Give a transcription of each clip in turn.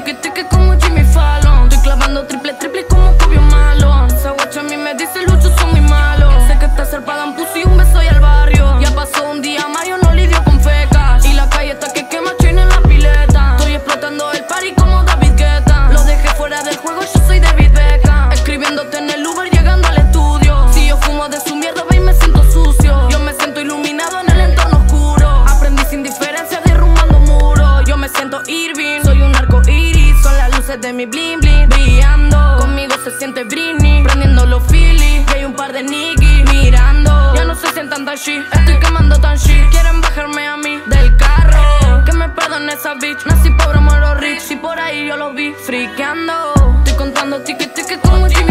good. Conmigo se siente Britney Prendiendo los Phillies, y hay un par de Nicky Mirando, ya no se sientan tan shit. Estoy quemando tan shit, quieren bajarme a mí Del carro, que me perdone esa bitch. Nací pobre, muero rich, y por ahí yo los vi Friqueando, estoy contando ticket ticket como Jimmy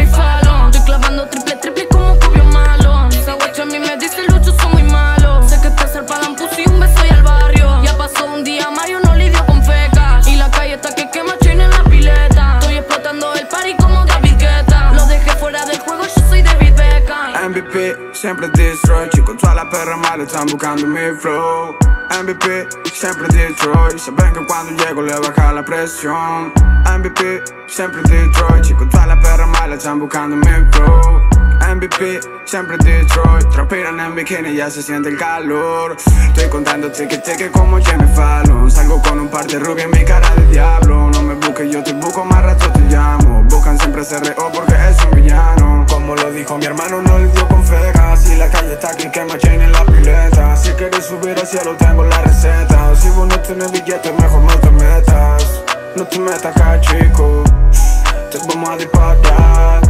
MVP, siempre destroy Chicos, todas las perras malas están buscando mi flow. MVP, siempre destroy Saben que cuando llego le baja la presión MVP, siempre destroy Chicos, todas las perras malas están buscando mi flow. MVP, siempre destroy Transpiran en bikini, ya se siente el calor Estoy contando ticket, ticket como Jimmy Fallon Salgo con un par de rubias en mi cara de diablo No me busques, yo te busco, más rato te llamo Buscan siempre CRO porque es un villano cielo, tengo la receta. Si vos no tienes billete, mejor no te metas. No te metas acá, chico. Te vamos a disparar.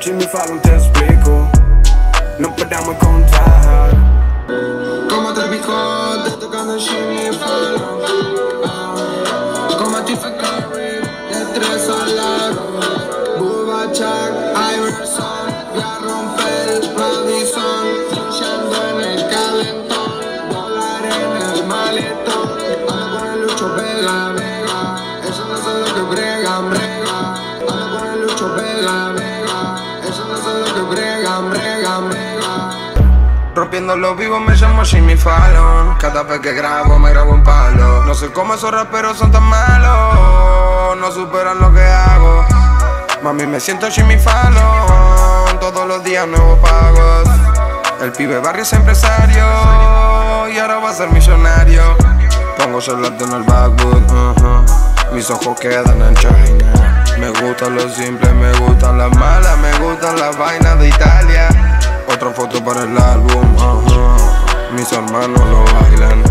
Jimmy Fallon te explico. No podemos contar. Como Travis te tocando Jimmy Fallon Rompiendo los vivos me llamo Jimmy Fallon. Cada vez que grabo me grabo un palo. No sé cómo esos raperos son tan malos No superan lo que hago. Mami me siento Jimmy Fallon. Todos los días nuevos pagos. El pibe barrio es empresario Y ahora va a ser millonario. Pongo celular en el backwood uh-huh. Mis ojos quedan en China. Me gustan los simples, me gustan las malas Me gustan las vainas de Italia otra foto para el álbum, ajá. Mis hermanos lo bailan.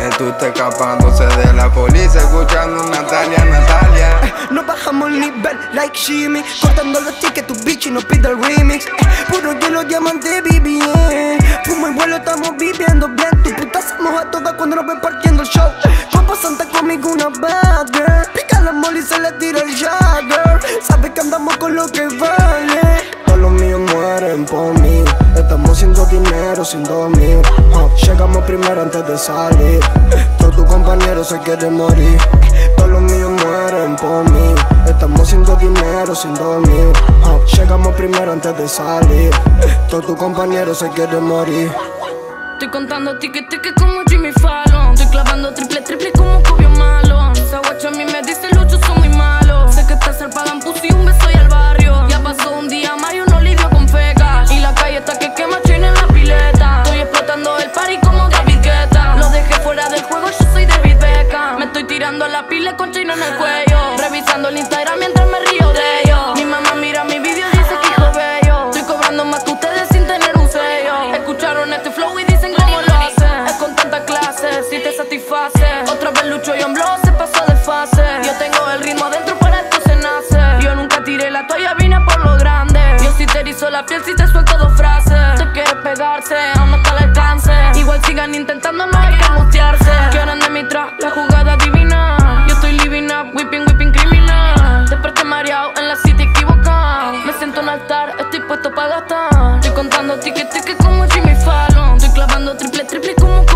Esto está escapándose de la policía, escuchando Natalia, Natalia. No bajamos el nivel like Jimmy Cortando los tickets, tu bitch y no pide el remix. Eh, Puro hielo, diamante, BBN Fumo y vuelo, estamos viviendo bien. Tu puta hacemos a todas cuando nos ven partiendo el show. Copa Santa conmigo una bad girl Pica la mole y se le tira el jagger. Sabe que andamos con lo que vale. Todos los míos mueren por mí haciendo dinero sin dormir. Uh, Llegamos primero antes de salir. Todos tus compañeros se quieren morir. Todos los míos mueren por mí. Estamos haciendo dinero sin dormir. Uh, Llegamos primero antes de salir. Todos tus compañeros se quieren morir. Estoy contando ticket, ticket como Otra vez Lucho y Omblo se pasó de fase. Yo tengo el ritmo adentro, para esto se nace. Yo nunca tiré la toalla, vine por lo grande. Yo si te erizo la piel, si te suelto dos frases. Te quieres pegarse, aún está al alcance. Igual sigan intentando, no hay que mutearse. Quieren de mi trap, la jugada divina. Yo estoy living up, whipping, whipping criminal. Desperté mareado en la city equivocada. Me siento en altar, estoy puesto para gastar. Estoy contando ticket, ticket como Jimmy Fallon. Estoy clavando triple, triple como.